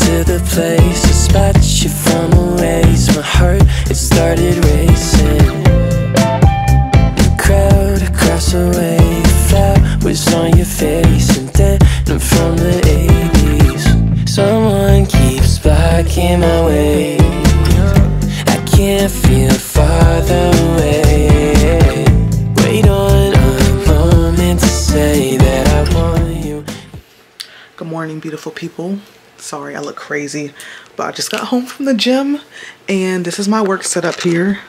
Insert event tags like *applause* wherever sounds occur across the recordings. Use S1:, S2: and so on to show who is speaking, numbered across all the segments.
S1: to
S2: the
S1: place.
S2: I spot you from
S1: a ways
S2: My heart, it started racing. The
S1: crowd across the way. The flower was on your face. And then
S2: I'm
S1: from the 80s Someone keeps blocking my way. I can't feel farther away
S3: Good morning, beautiful people. Sorry, I look crazy, but I just got home from the gym and this is my work setup here.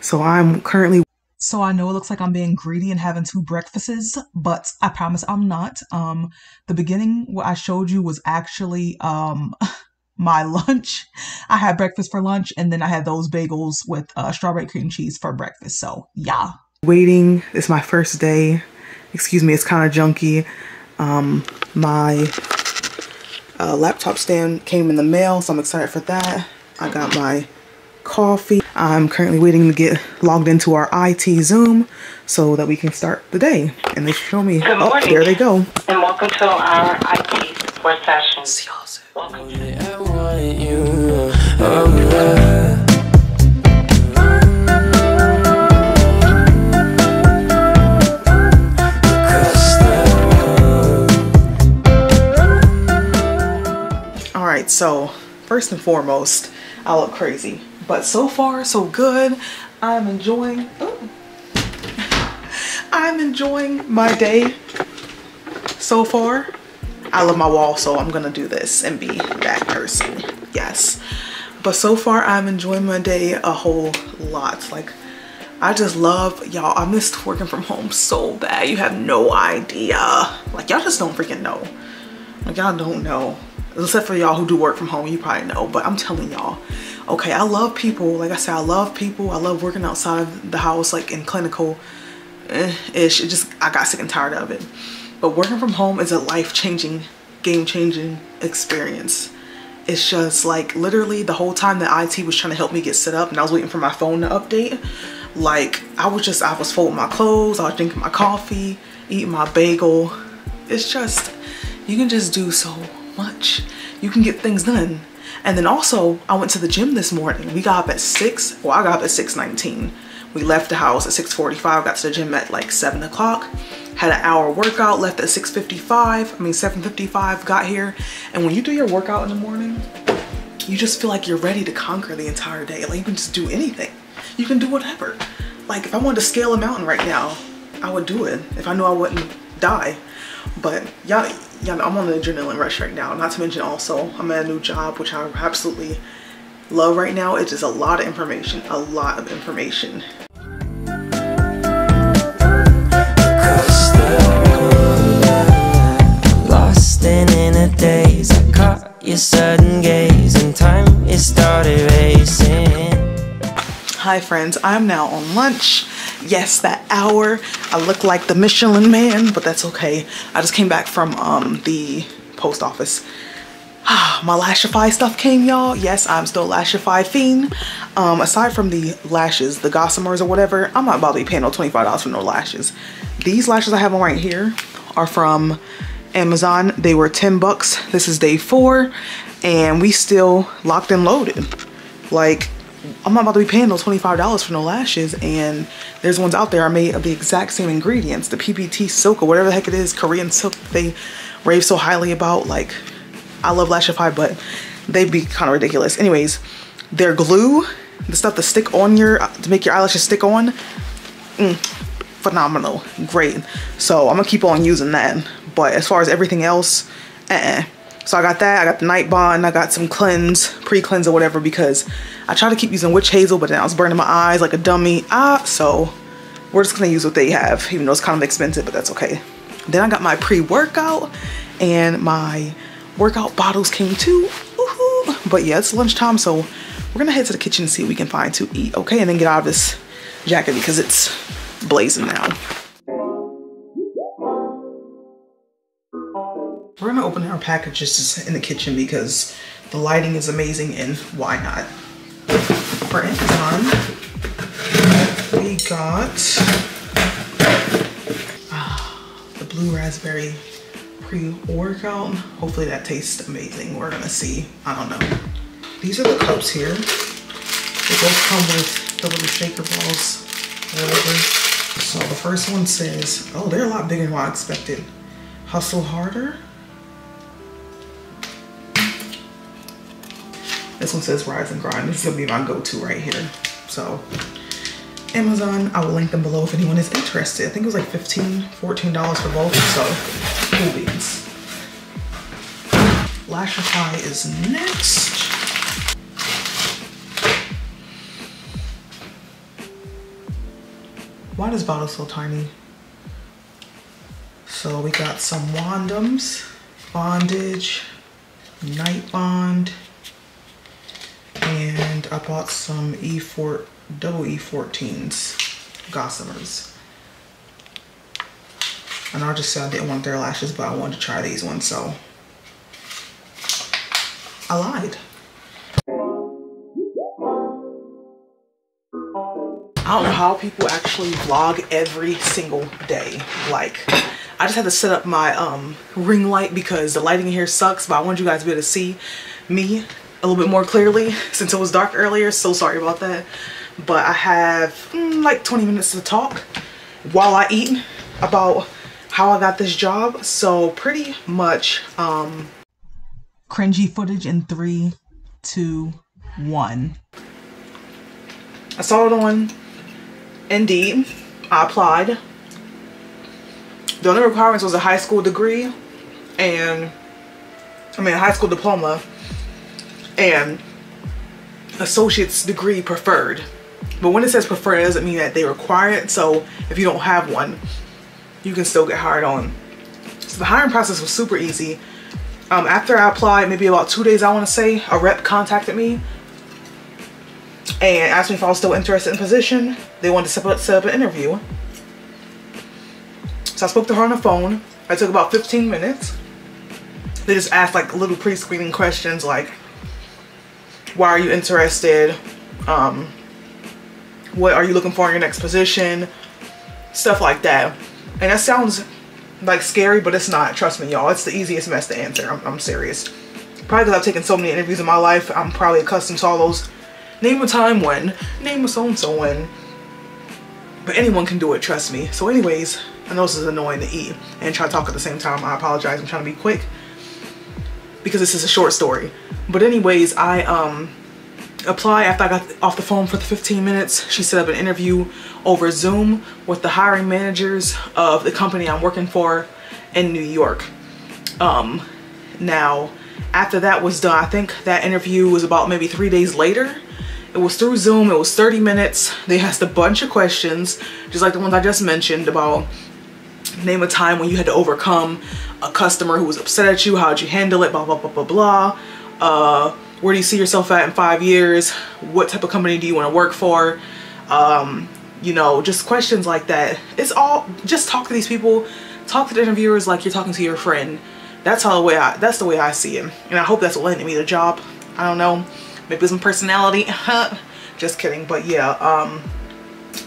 S3: So I'm currently so I know it looks like I'm being greedy and having two breakfasts, but I promise I'm not. Um, the beginning what I showed you was actually um *laughs* my lunch. I had breakfast for lunch and then I had those bagels with uh, strawberry cream cheese for breakfast. So yeah. Waiting. It's my first day. Excuse me, it's kind of junky. Um, my uh, laptop stand came in the mail, so I'm excited for that. I got my coffee. I'm currently waiting to get logged into our IT Zoom so that we can start the day. And they show me,
S4: Good
S3: oh,
S4: morning.
S3: there they go.
S4: And welcome to our IT support session.
S3: See y'all soon.
S4: Welcome.
S3: So first and foremost, I look crazy, but so far so good. I'm enjoying. ooh. I'm enjoying my day so far. I love my wall, so I'm gonna do this and be that person. Yes, but so far I'm enjoying my day a whole lot. Like I just love y'all. I missed working from home so bad. You have no idea. Like y'all just don't freaking know. Like y'all don't know. Except for y'all who do work from home, you probably know. But I'm telling y'all, okay, I love people. Like I said, I love people. I love working outside of the house, like in clinical eh, ish. It just I got sick and tired of it. But working from home is a life-changing, game-changing experience. It's just like literally the whole time that IT was trying to help me get set up and I was waiting for my phone to update. Like I was just, I was folding my clothes, I was drinking my coffee, eating my bagel. It's just, you can just do so much. You can get things done. And then also I went to the gym this morning. We got up at six, well I got up at 6.19. We left the house at 6.45, got to the gym at like seven o'clock. Had an hour workout, left at 6.55, I mean 7.55, got here. And when you do your workout in the morning, you just feel like you're ready to conquer the entire day. Like you can just do anything. You can do whatever. Like if I wanted to scale a mountain right now, I would do it if I knew I wouldn't die. But y'all, y'all, I'm on the adrenaline rush right now. Not to mention also, I'm at a new job, which I absolutely love right now. It's just a lot of information, a lot of information.
S2: Lost in a daze, I caught your sudden gaze, and time it started racing.
S3: Hi friends, I'm now on lunch. Yes, that hour. I look like the Michelin man, but that's okay. I just came back from um, the post office. *sighs* My Lashify stuff came, y'all. Yes, I'm still Lashify fiend. Um, aside from the lashes, the Gossamers or whatever, I'm not about to be paying no $25 for no lashes. These lashes I have on right here are from Amazon. They were 10 bucks. This is day four, and we still locked and loaded. Like, I'm not about to be paying those $25 for no lashes and there's ones out there are made of the exact same ingredients. The PPT silk or whatever the heck it is, Korean silk they rave so highly about. Like, I love Lashify, but they'd be kind of ridiculous. Anyways, their glue, the stuff to stick on your, to make your eyelashes stick on, mm, phenomenal, great. So I'm gonna keep on using that. But as far as everything else, uh-uh. So I got that, I got the Night Bond, I got some cleanse, pre-cleanse or whatever because I try to keep using witch hazel, but then I was burning my eyes like a dummy. Ah, so we're just gonna use what they have, even though it's kind of expensive, but that's okay. Then I got my pre-workout and my workout bottles came too. But yeah, it's lunchtime, so we're gonna head to the kitchen and see what we can find to eat, okay? And then get out of this jacket because it's blazing now. We're gonna open our packages in the kitchen because the lighting is amazing and why not? For Amazon, we got ah, the blue raspberry pre-workout. Hopefully that tastes amazing. We're gonna see. I don't know. These are the cups here. They both come with the little shaker balls. Whatever. So the first one says, oh, they're a lot bigger than I expected. Hustle harder. This one says rise and grind. This is gonna be my go-to right here. So Amazon, I will link them below if anyone is interested. I think it was like 15 $14 for both, so cool beans. Lashify is next. Why is bottle so tiny? So we got some Wandums, Bondage, Night Bond, I bought some E4, double E14s, Gossamers. And I just said I didn't want their lashes, but I wanted to try these ones, so I lied. I don't know how people actually vlog every single day. Like, I just had to set up my um, ring light because the lighting here sucks, but I want you guys to be able to see me a little bit more clearly since it was dark earlier. So sorry about that. But I have mm, like 20 minutes to talk while I eat about how I got this job. So pretty much um, cringy footage in three, two, one. I saw it on Indeed, I applied. The only requirements was a high school degree and, I mean, a high school diploma and associate's degree preferred. But when it says preferred, it doesn't mean that they require it. So if you don't have one, you can still get hired on. So the hiring process was super easy. Um, after I applied, maybe about two days, I want to say, a rep contacted me and asked me if I was still interested in position. They wanted to set up, set up an interview. So I spoke to her on the phone. It took about 15 minutes. They just asked like little pre-screening questions like, why are you interested? Um, what are you looking for in your next position? Stuff like that. And that sounds like scary, but it's not. Trust me, y'all. It's the easiest mess to answer. I'm, I'm serious. Probably because I've taken so many interviews in my life, I'm probably accustomed to all those Name a time when. Name a so-and-so when. But anyone can do it, trust me. So anyways, I know this is annoying to eat and try to talk at the same time. I apologize. I'm trying to be quick because this is a short story. But anyways, I um apply after I got off the phone for the 15 minutes. She set up an interview over Zoom with the hiring managers of the company I'm working for in New York. Um, now, after that was done, I think that interview was about maybe three days later. It was through Zoom. It was 30 minutes. They asked a bunch of questions, just like the ones I just mentioned about name a time when you had to overcome a customer who was upset at you. How did you handle it? Blah, blah, blah, blah, blah. Uh, where do you see yourself at in five years? What type of company do you want to work for? Um, you know, just questions like that. It's all, just talk to these people. Talk to the interviewers like you're talking to your friend. That's how the way I, that's the way I see it. And I hope that's what landed me the job. I don't know maybe some personality *laughs* just kidding but yeah um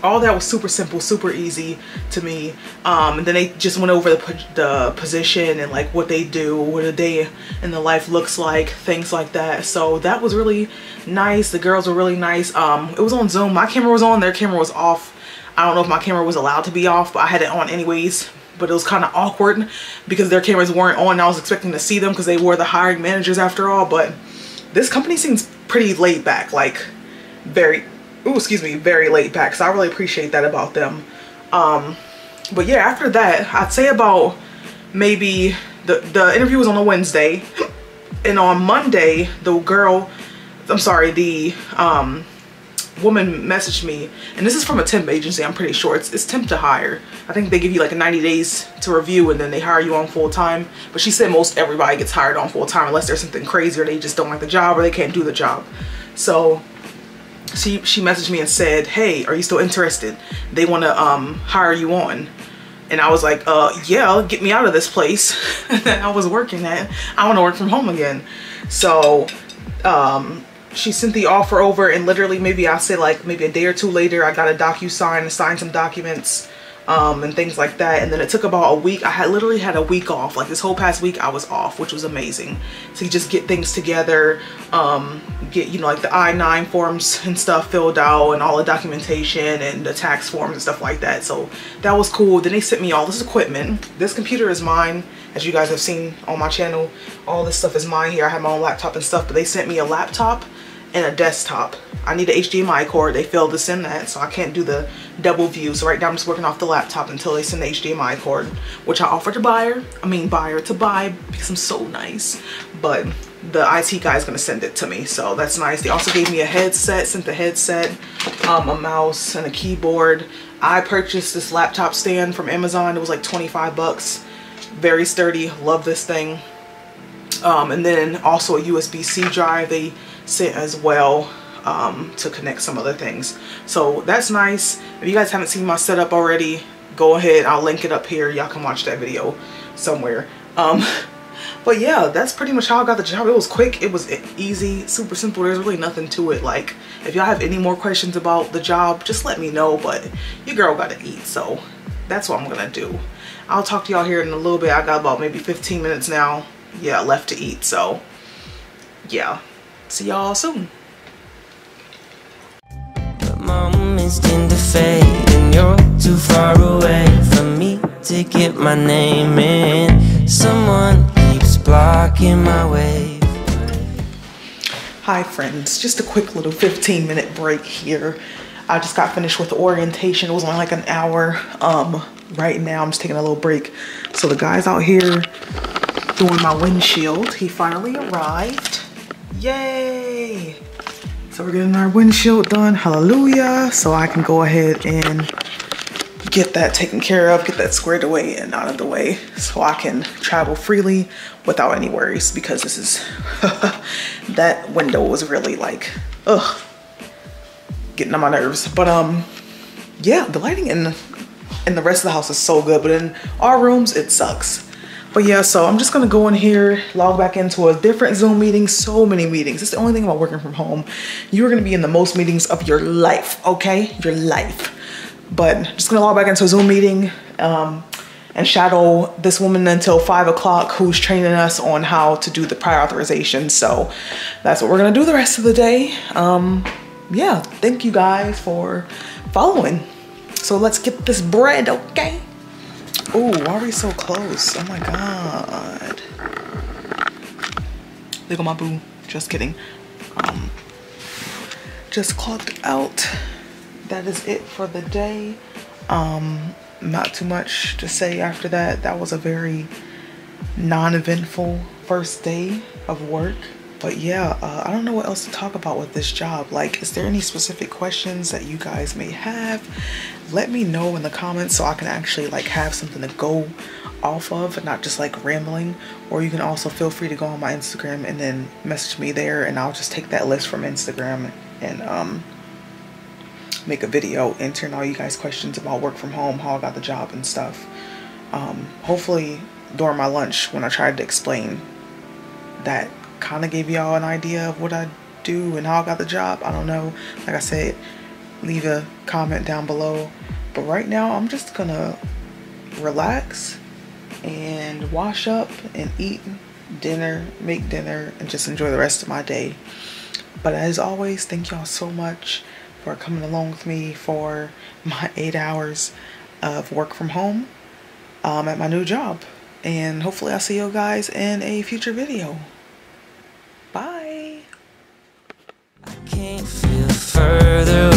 S3: all that was super simple super easy to me. Um and then they just went over the, the position and like what they do what a day in the life looks like things like that. So that was really nice. The girls were really nice. Um it was on zoom. My camera was on. Their camera was off. I don't know if my camera was allowed to be off but i had it on anyways. But it was kind of awkward because their cameras weren't on. I was expecting to see them because they were the hiring managers after all. But this company seems pretty laid back, like very, oh excuse me, very laid back. So I really appreciate that about them. Um, but yeah, after that, I'd say about maybe the, the interview was on a Wednesday *gasps* and on Monday, the girl, I'm sorry, the um, woman messaged me, and this is from a temp agency, I'm pretty sure. It's, it's temp to hire. I think they give you like 90 days to review and then they hire you on full time. But she said most everybody gets hired on full time unless there's something crazy or they just don't like the job or they can't do the job. So she, she messaged me and said, hey, are you still interested? They want to um, hire you on. And I was like, uh, yeah, get me out of this place *laughs* that I was working at. I want to work from home again. So um, she sent the offer over and literally maybe I say like maybe a day or two later I got a DocuSign and signed some documents um, and things like that. And then it took about a week. I had literally had a week off. Like this whole past week I was off which was amazing. To just get things together um, get you know like the I-9 forms *laughs* and stuff filled out and all the documentation and the tax forms and stuff like that. So that was cool. Then they sent me all this equipment. This computer is mine. As you guys have seen on my channel all this stuff is mine here. I have my own laptop and stuff but they sent me a laptop and a desktop I need a HDMI cord they failed to send that so I can't do the double view. So right now I'm just working off the laptop until they send the HDMI cord, which I offered to buyer. I mean buyer to buy because I'm so nice. But the IT guy is gonna send it to me, so that's nice. They also gave me a headset, sent the headset, um, a mouse, and a keyboard. I purchased this laptop stand from Amazon. It was like 25 bucks. Very sturdy. Love this thing. Um, and then also a USB-C drive they sent as well um, to connect some other things. So that's nice. If you guys haven't seen my setup already, go ahead. I'll link it up here. Y'all can watch that video somewhere. Um, *laughs* but yeah, that's pretty much how I got the job. It was quick. It was easy, super simple. There's really nothing to it. Like, if y'all have any more questions about the job, just let me know. But your girl got to eat, so that's what I'm going to do. I'll talk to y'all here in a little bit. I got about maybe 15 minutes now. Yeah, left to eat. So, yeah. See y'all soon
S2: moments tend to fade And you're too far away from me to get my name in Someone keeps blocking my way
S3: Hi friends, just a quick little 15 minute break here. I just got finished with orientation. It was only like an hour. Um, right now I'm just taking a little break. So the guy's out here doing my windshield. He finally arrived. Yay! So we're getting our windshield done, hallelujah. So I can go ahead and get that taken care of, get that squared away and out of the way so I can travel freely without any worries because this is, *laughs* that window was really like, ugh, getting on my nerves. But um, yeah, the lighting in, in the rest of the house is so good, but in our rooms, it sucks. But yeah, so I'm just gonna go in here, log back into a different Zoom meeting, so many meetings. It's the only thing about working from home. You're gonna be in the most meetings of your life, okay? Your life. But just gonna log back into a Zoom meeting um, and shadow this woman until five o'clock who's training us on how to do the prior authorization. So that's what we're gonna do the rest of the day. Um, yeah, thank you guys for following. So let's get this bread, okay? Oh, why are we so close? Oh my god. Look at my boo. Just kidding. Um, just clocked out. That is it for the day. Um, not too much to say after that. That was a very non-eventful first day of work but yeah uh, i don't know what else to talk about with this job. Like is there any specific questions that you guys may have? Let me know in the comments so i can actually like have something to go off of not just like rambling. Or you can also feel free to go on my instagram and then message me there and i'll just take that list from instagram and um make a video answering all you guys questions about work from home how i got the job and stuff. Um hopefully during my lunch when i tried to explain that kind of gave y'all an idea of what I do and how I got the job. I don't know. Like I said, leave a comment down below. But right now, I'm just gonna relax and wash up and eat dinner, make dinner, and just enjoy the rest of my day. But as always, thank y'all so much for coming along with me for my *laughs* eight hours of work from home um, at my new job. And hopefully I'll see you guys in a future video. further